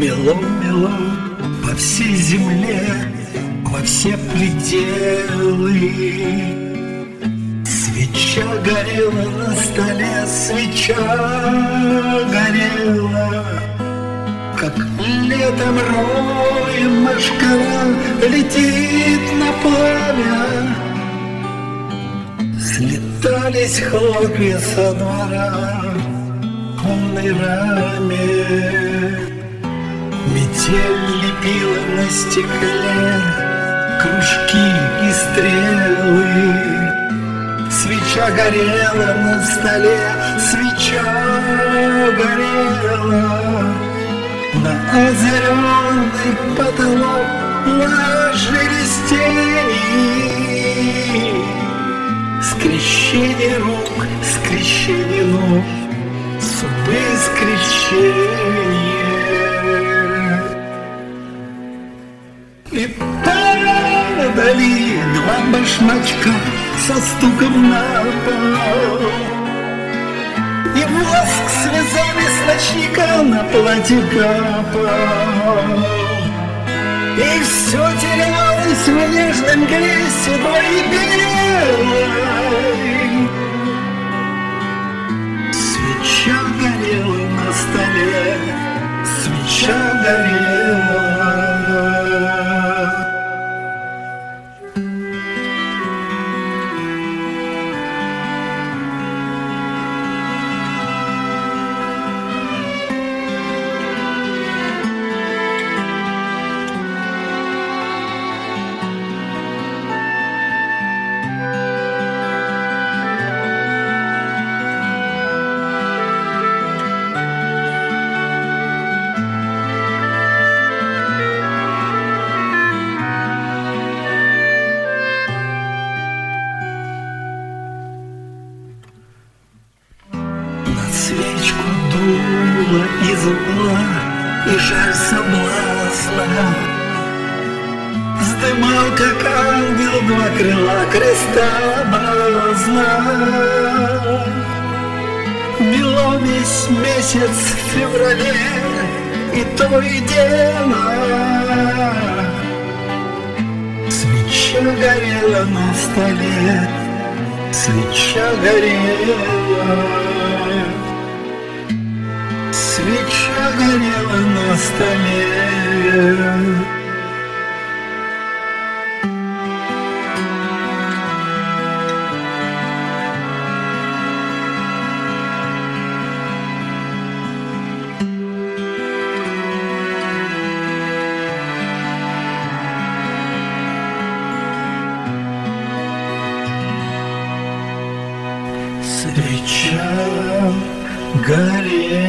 мело по всей земле, во все пределы. Свеча горела на столе, свеча горела, как летом роем машкара летит на пламя. Слетались хлопья со двора в раме. Метель лепила на стекле кружки и стрелы. Свеча горела на столе, свеча горела. На озаренный потолок ложились тени. Скрещение рук, скрещение ног, судьбы скрещение. И падали два башмачка со стуком на пол. И воск слезами с ночника на платье капал. И все терялось в нежном гресе твоей белой. Свечку дуло из угла И жаль соблазна Вздымал, как ангел, два крыла крестообразно Бело весь месяц в феврале И то и дело. Свеча горела на столе Свеча горела Свеча горела на столе. Свеча горело.